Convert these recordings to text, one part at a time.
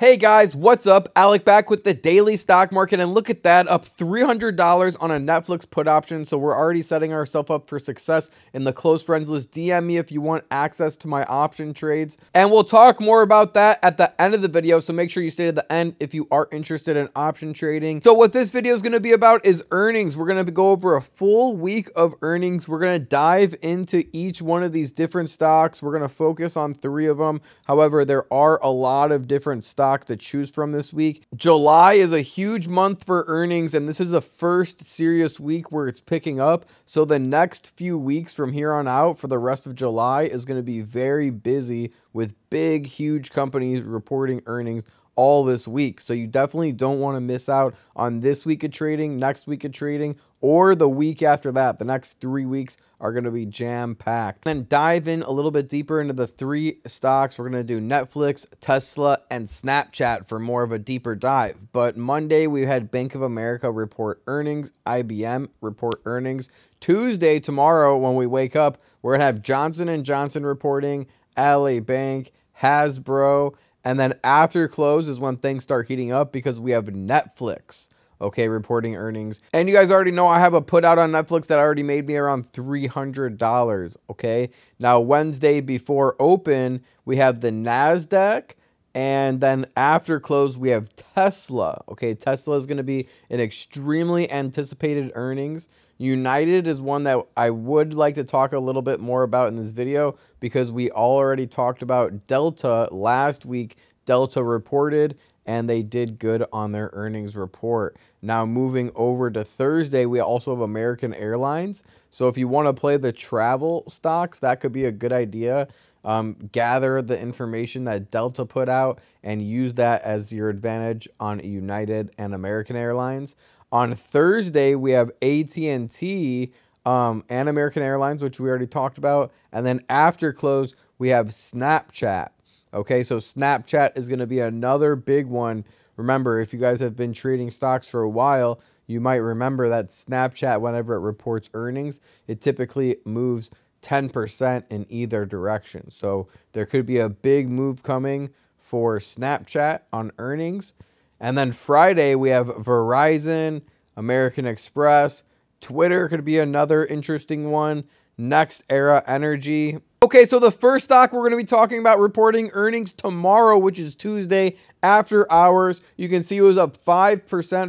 Hey guys, what's up? Alec back with the daily stock market and look at that, up $300 on a Netflix put option. So we're already setting ourselves up for success in the close friends list. DM me if you want access to my option trades. And we'll talk more about that at the end of the video. So make sure you stay to the end if you are interested in option trading. So what this video is going to be about is earnings. We're going to go over a full week of earnings. We're going to dive into each one of these different stocks. We're going to focus on three of them. However, there are a lot of different stocks to choose from this week. July is a huge month for earnings, and this is the first serious week where it's picking up. So the next few weeks from here on out for the rest of July is going to be very busy with big, huge companies reporting earnings all this week. So you definitely don't want to miss out on this week of trading, next week of trading, or the week after that. The next three weeks are going to be jam packed. Then dive in a little bit deeper into the three stocks. We're going to do Netflix, Tesla, and Snapchat for more of a deeper dive. But Monday, we had Bank of America report earnings, IBM report earnings. Tuesday, tomorrow, when we wake up, we're going to have Johnson & Johnson reporting, Ally Bank, Hasbro, and then after close is when things start heating up because we have Netflix, okay, reporting earnings. And you guys already know I have a put out on Netflix that already made me around $300, okay? Now, Wednesday before open, we have the NASDAQ. And then after close, we have Tesla. Okay, Tesla is going to be an extremely anticipated earnings. United is one that I would like to talk a little bit more about in this video because we already talked about Delta last week. Delta reported and they did good on their earnings report. Now, moving over to Thursday, we also have American Airlines. So, if you want to play the travel stocks, that could be a good idea. Um, gather the information that Delta put out and use that as your advantage on United and American Airlines. On Thursday, we have AT&T um, and American Airlines, which we already talked about. And then after close, we have Snapchat. Okay, so Snapchat is going to be another big one. Remember, if you guys have been trading stocks for a while, you might remember that Snapchat, whenever it reports earnings, it typically moves 10% in either direction. So there could be a big move coming for Snapchat on earnings. And then Friday, we have Verizon, American Express, Twitter could be another interesting one. NextEra Energy. Okay, so the first stock we're going to be talking about reporting earnings tomorrow, which is Tuesday after hours. You can see it was up 5%,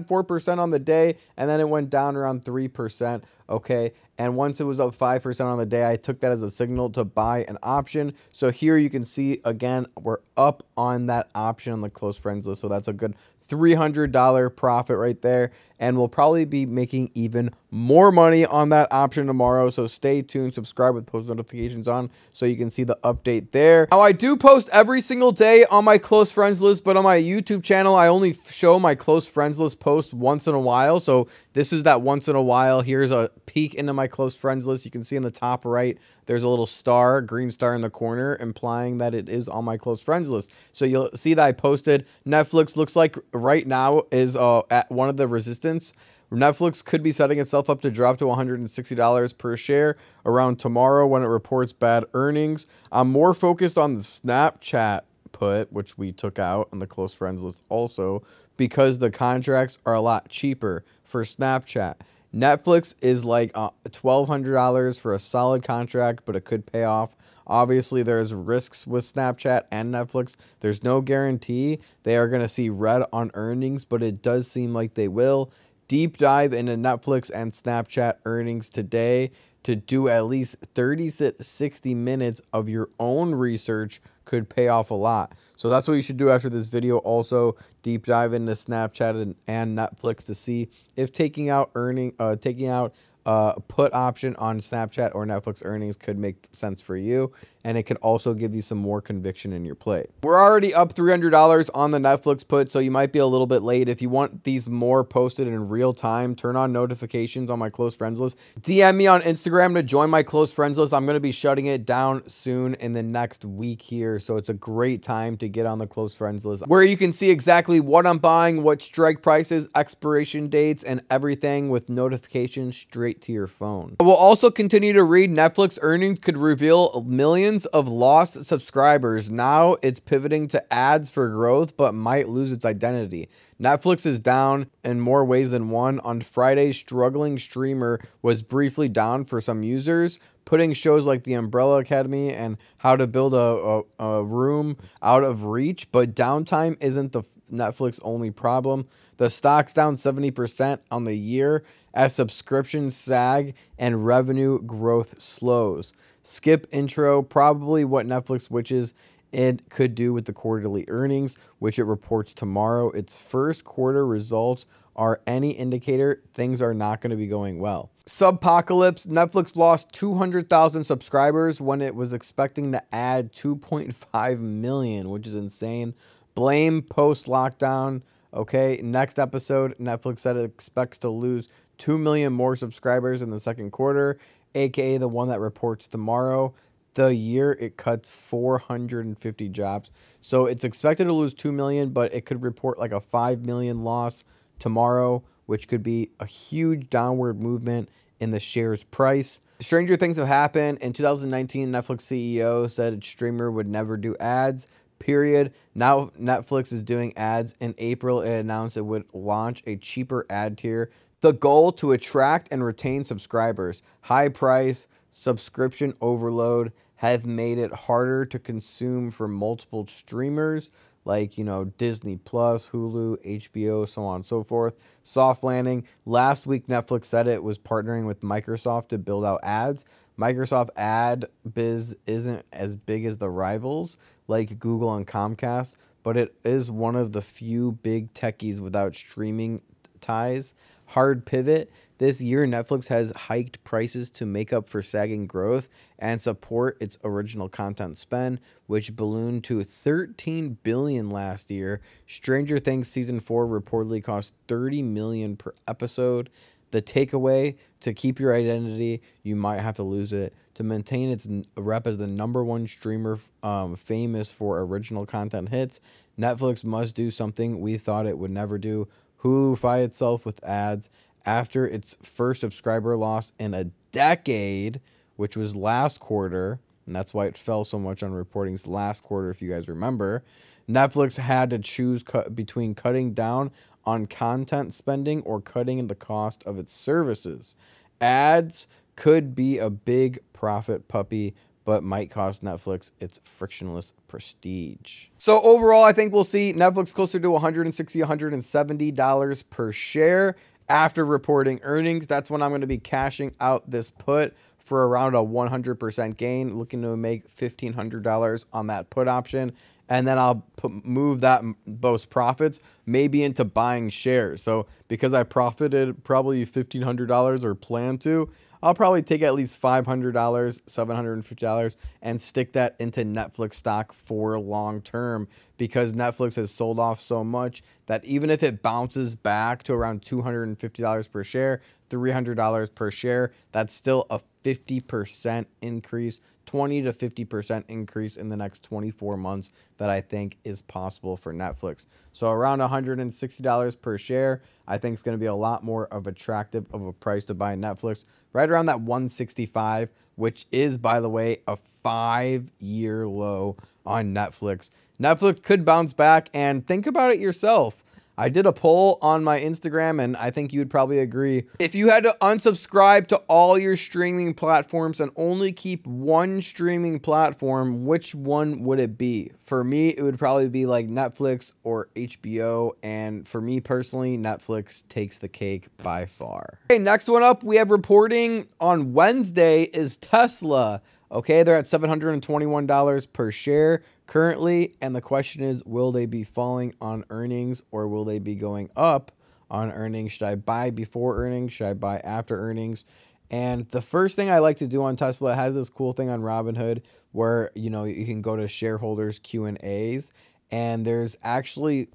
4% on the day, and then it went down around 3%. Okay, and once it was up 5% on the day, I took that as a signal to buy an option. So here you can see again, we're up on that option on the close friends list. So that's a good $300 profit right there. And we'll probably be making even more money on that option tomorrow. So stay tuned, subscribe with post notifications on so you can see the update there. Now, I do post every single day on my close friends list, but on my YouTube channel, I only show my close friends list post once in a while. So this is that once in a while. Here's a peek into my close friends list. You can see in the top right, there's a little star, green star in the corner, implying that it is on my close friends list. So you'll see that I posted Netflix looks like right now is uh, at one of the resistance. Netflix could be setting itself up to drop to $160 per share around tomorrow when it reports bad earnings. I'm more focused on the Snapchat put, which we took out on the close friends list also, because the contracts are a lot cheaper for Snapchat. Netflix is like uh, $1,200 for a solid contract, but it could pay off. Obviously, there's risks with Snapchat and Netflix. There's no guarantee they are going to see red on earnings, but it does seem like they will. Deep dive into Netflix and Snapchat earnings today to do at least 30 to 60 minutes of your own research could pay off a lot. So that's what you should do after this video. Also, deep dive into Snapchat and, and Netflix to see if taking out earning, uh, taking out uh, put option on Snapchat or Netflix earnings could make sense for you. And it could also give you some more conviction in your play. We're already up $300 on the Netflix put, so you might be a little bit late. If you want these more posted in real time, turn on notifications on my close friends list. DM me on Instagram to join my close friends list. I'm going to be shutting it down soon in the next week here. So it's a great time to get on the close friends list where you can see exactly what I'm buying, what strike prices, expiration dates, and everything with notifications straight to your phone. We'll also continue to read Netflix earnings could reveal millions of lost subscribers. Now it's pivoting to ads for growth, but might lose its identity. Netflix is down in more ways than one. On Friday, struggling streamer was briefly down for some users, putting shows like The Umbrella Academy and How to Build a, a, a Room out of reach. But downtime isn't the Netflix only problem. The stock's down 70% on the year as subscriptions sag and revenue growth slows. Skip intro, probably what Netflix wishes it could do with the quarterly earnings, which it reports tomorrow. Its first quarter results are any indicator things are not going to be going well. Subpocalypse, Netflix lost 200,000 subscribers when it was expecting to add 2.5 million, which is insane. Blame post lockdown. Okay, next episode, Netflix said it expects to lose 2 million more subscribers in the second quarter, aka the one that reports tomorrow. The year it cuts 450 jobs. So it's expected to lose 2 million, but it could report like a 5 million loss tomorrow, which could be a huge downward movement in the share's price. Stranger things have happened. In 2019, Netflix CEO said its streamer would never do ads period. Now Netflix is doing ads. In April, it announced it would launch a cheaper ad tier. The goal to attract and retain subscribers. High price, subscription overload have made it harder to consume for multiple streamers like, you know, Disney Plus, Hulu, HBO, so on and so forth. Soft landing. Last week, Netflix said it was partnering with Microsoft to build out ads. Microsoft ad biz isn't as big as the rivals like Google and Comcast, but it is one of the few big techies without streaming ties. Hard pivot. This year, Netflix has hiked prices to make up for sagging growth and support its original content spend, which ballooned to 13 billion last year. Stranger Things season 4 reportedly cost 30 million per episode. The takeaway to keep your identity, you might have to lose it. To maintain its rep as the number one streamer um, famous for original content hits, Netflix must do something we thought it would never do Hulu itself with ads after its first subscriber loss in a decade, which was last quarter. And that's why it fell so much on reporting's last quarter, if you guys remember. Netflix had to choose cut between cutting down on content spending or cutting the cost of its services. Ads could be a big profit puppy, but might cost Netflix its frictionless prestige. So overall, I think we'll see Netflix closer to 160 $170 per share after reporting earnings. That's when I'm going to be cashing out this put for around a 100% gain, looking to make $1,500 on that put option and then I'll put, move that those profits maybe into buying shares. So because I profited probably fifteen hundred dollars or plan to, I'll probably take at least five hundred dollars, seven hundred and fifty dollars, and stick that into Netflix stock for long term because Netflix has sold off so much that even if it bounces back to around two hundred and fifty dollars per share, three hundred dollars per share, that's still a fifty percent increase 20 to 50% increase in the next 24 months that I think is possible for Netflix. So around $160 per share, I think is going to be a lot more of attractive of a price to buy Netflix. Right around that 165, which is by the way a 5-year low on Netflix. Netflix could bounce back and think about it yourself. I did a poll on my Instagram, and I think you would probably agree. If you had to unsubscribe to all your streaming platforms and only keep one streaming platform, which one would it be? For me, it would probably be like Netflix or HBO. And for me personally, Netflix takes the cake by far. Okay, next one up, we have reporting on Wednesday is Tesla. Okay, they're at $721 per share currently. And the question is will they be falling on earnings or will they be going up on earnings? Should I buy before earnings? Should I buy after earnings? And the first thing I like to do on Tesla has this cool thing on Robinhood where you know you can go to shareholders Q and A's, and there's actually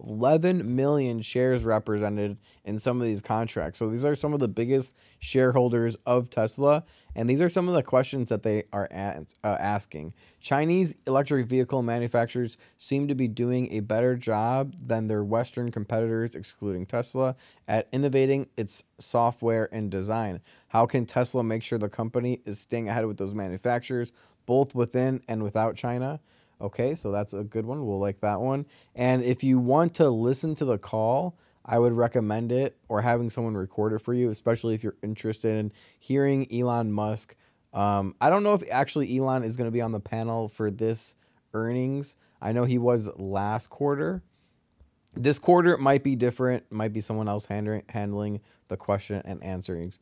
11 million shares represented in some of these contracts. So these are some of the biggest shareholders of Tesla. And these are some of the questions that they are at, uh, asking. Chinese electric vehicle manufacturers seem to be doing a better job than their Western competitors, excluding Tesla, at innovating its software and design. How can Tesla make sure the company is staying ahead with those manufacturers both within and without China. Okay, so that's a good one. We'll like that one. And if you want to listen to the call, I would recommend it or having someone record it for you, especially if you're interested in hearing Elon Musk. Um, I don't know if actually Elon is going to be on the panel for this earnings. I know he was last quarter. This quarter might be different, might be someone else handling handling the question and answering.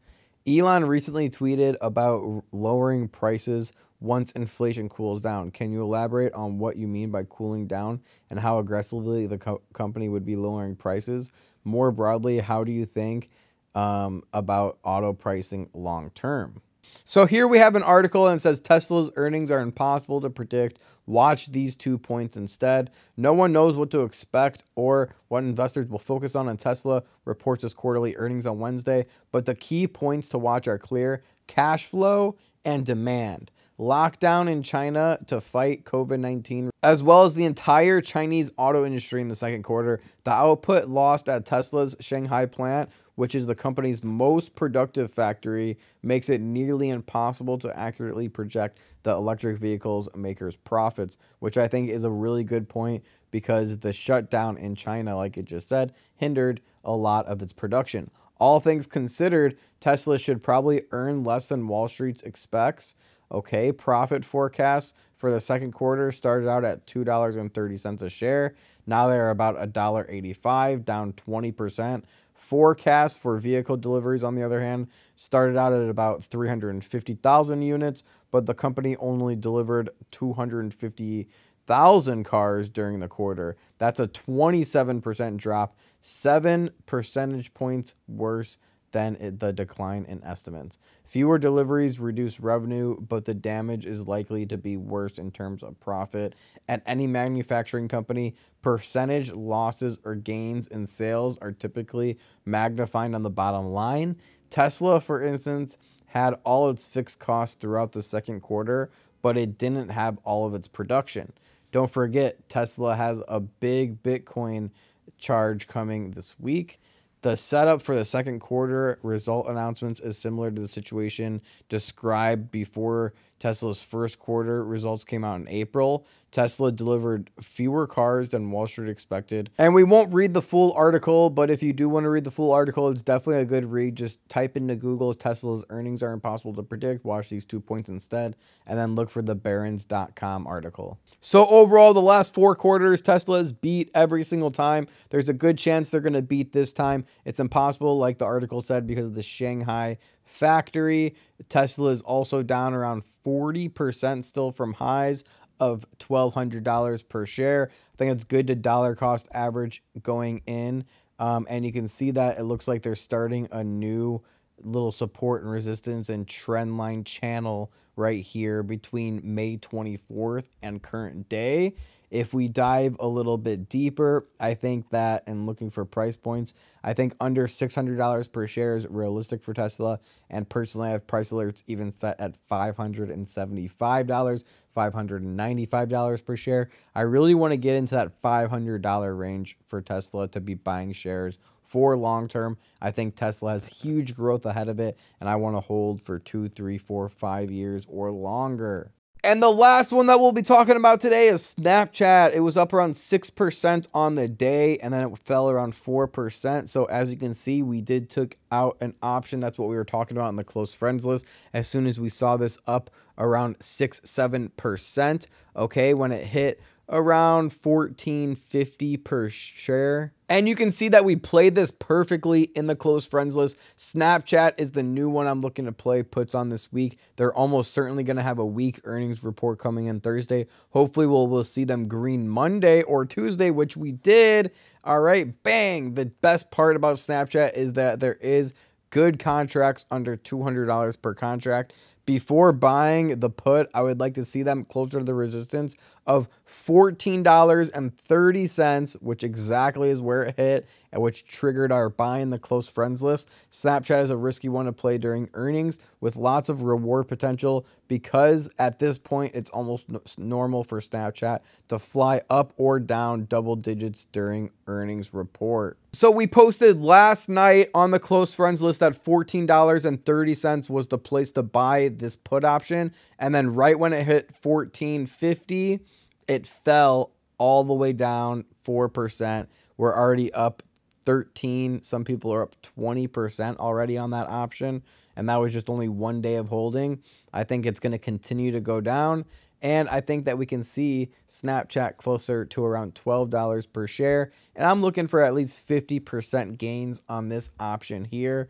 Elon recently tweeted about lowering prices once inflation cools down. Can you elaborate on what you mean by cooling down and how aggressively the co- company would be lowering prices? More broadly, how do you think um, about auto pricing long term? So here we have an article and it says Tesla's earnings are impossible to predict. Watch these two points instead. No one knows what to expect or what investors will focus on. And Tesla reports its quarterly earnings on Wednesday, but the key points to watch are clear: cash flow and demand. Lockdown in China to fight COVID 19, as well as the entire Chinese auto industry in the second quarter. The output lost at Tesla's Shanghai plant which is the company's most productive factory, makes it nearly impossible to accurately project the electric vehicles makers' profits, which I think is a really good point because the shutdown in China, like it just said, hindered a lot of its production. All things considered, Tesla should probably earn less than Wall Street expects. Okay, profit forecasts for the second quarter started out at $2.30 a share. Now they're about $1.85, down 20% Forecast for vehicle deliveries, on the other hand, started out at about 350,000 units, but the company only delivered 250,000 cars during the quarter. That's a 27% drop, seven percentage points worse than the decline in estimates. Fewer deliveries reduce revenue, but the damage is likely to be worse in terms of profit. At any manufacturing company, percentage losses or gains in sales are typically magnified on the bottom line. Tesla, for instance, had all its fixed costs throughout the second quarter, but it didn't have all of its production. Don't forget, Tesla has a big Bitcoin charge coming this week. The setup for the second quarter result announcements is similar to the situation described before Tesla's first quarter results came out in April. Tesla delivered fewer cars than Wall Street expected. And we won't read the full article, but if you do want to read the full article, it's definitely a good read. Just type into Google Tesla's earnings are impossible to predict. Watch these two points instead, and then look for the Barron's.com article. So, overall, the last four quarters, Tesla has beat every single time. There's a good chance they're going to beat this time. It's impossible, like the article said, because of the Shanghai factory. Tesla is also down around 40% still from highs of $1,200 per share. I think it's good to dollar cost average going in. Um, and you can see that it looks like they're starting a new little support and resistance and trend line channel right here between May 24th and current day. If we dive a little bit deeper, I think that, and looking for price points, I think under $600 per share is realistic for Tesla. And personally, I have price alerts even set at $575, $595 per share. I really want to get into that $500 range for Tesla to be buying shares for long term. I think Tesla has huge growth ahead of it, and I want to hold for two, three, four, five years or longer. And the last one that we'll be talking about today is Snapchat. It was up around 6% on the day and then it fell around 4%. So as you can see, we did took out an option. That's what we were talking about in the close friends list. As soon as we saw this up around 6 7%, okay, when it hit around 1450 per share. And you can see that we played this perfectly in the close friends list. Snapchat is the new one I'm looking to play puts on this week. They're almost certainly going to have a week earnings report coming in Thursday. Hopefully we'll, we'll see them green Monday or Tuesday, which we did. All right, bang. The best part about Snapchat is that there is good contracts under $200 per contract before buying the put, I would like to see them closer to the resistance of $14.30, which exactly is where it hit and which triggered our buying the close friends list. Snapchat is a risky one to play during earnings with lots of reward potential, because at this point it's almost normal for Snapchat to fly up or down double digits during earnings report. So we posted last night on the close friends list that $14.30 was the place to buy this put option and then right when it hit 14.50 it fell all the way down 4%. We're already up 13. Some people are up 20% already on that option. And that was just only one day of holding. I think it's going to continue to go down. And I think that we can see Snapchat closer to around $12 per share. And I'm looking for at least 50% gains on this option here.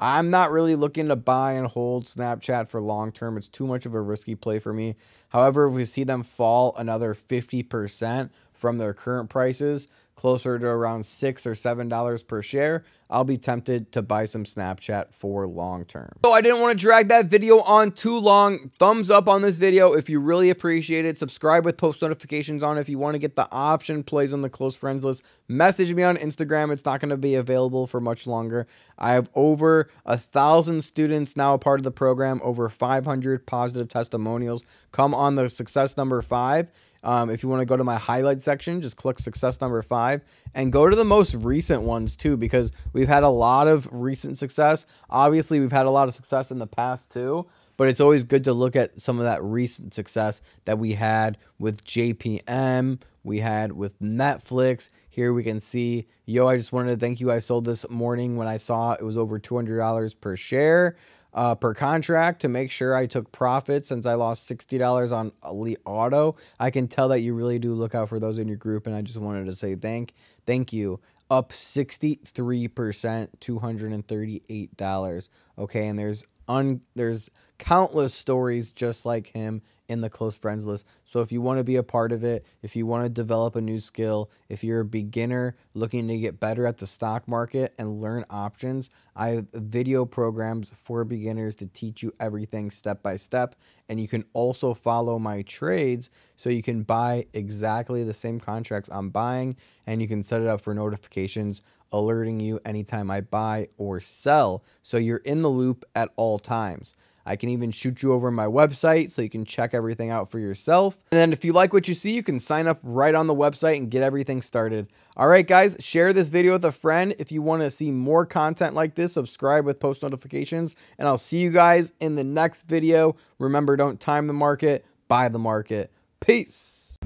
I'm not really looking to buy and hold Snapchat for long term. It's too much of a risky play for me. However, if we see them fall another 50% from their current prices, closer to around six or seven dollars per share, I'll be tempted to buy some Snapchat for long term. So I didn't want to drag that video on too long. Thumbs up on this video if you really appreciate it. Subscribe with post notifications on if you want to get the option plays on the close friends list. Message me on Instagram. It's not going to be available for much longer. I have over a thousand students now a part of the program, over 500 positive testimonials. Come on the success number five um, if you want to go to my highlight section, just click success number five and go to the most recent ones too, because we've had a lot of recent success. Obviously, we've had a lot of success in the past too, but it's always good to look at some of that recent success that we had with JPM, we had with Netflix. Here we can see, yo, I just wanted to thank you. I sold this morning when I saw it was over $200 per share uh, per contract to make sure I took profit since I lost $60 on Elite Auto. I can tell that you really do look out for those in your group, and I just wanted to say thank thank you. Up 63%, $238. Okay, and there's un there's countless stories just like him in the close friends list. So if you want to be a part of it, if you want to develop a new skill, if you're a beginner looking to get better at the stock market and learn options, I have video programs for beginners to teach you everything step by step. And you can also follow my trades so you can buy exactly the same contracts I'm buying and you can set it up for notifications alerting you anytime I buy or sell. So you're in the loop at all times. I can even shoot you over my website so you can check everything out for yourself. And then if you like what you see, you can sign up right on the website and get everything started. All right, guys, share this video with a friend. If you want to see more content like this, subscribe with post notifications, and I'll see you guys in the next video. Remember, don't time the market, buy the market. Peace.